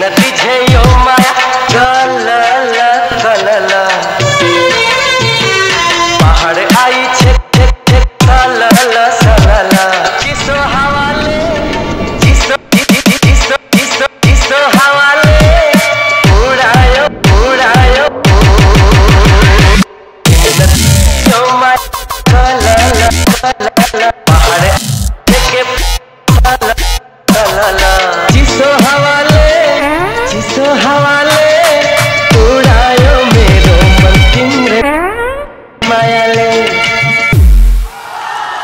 नतीजेयो माया गलला। খাওয়া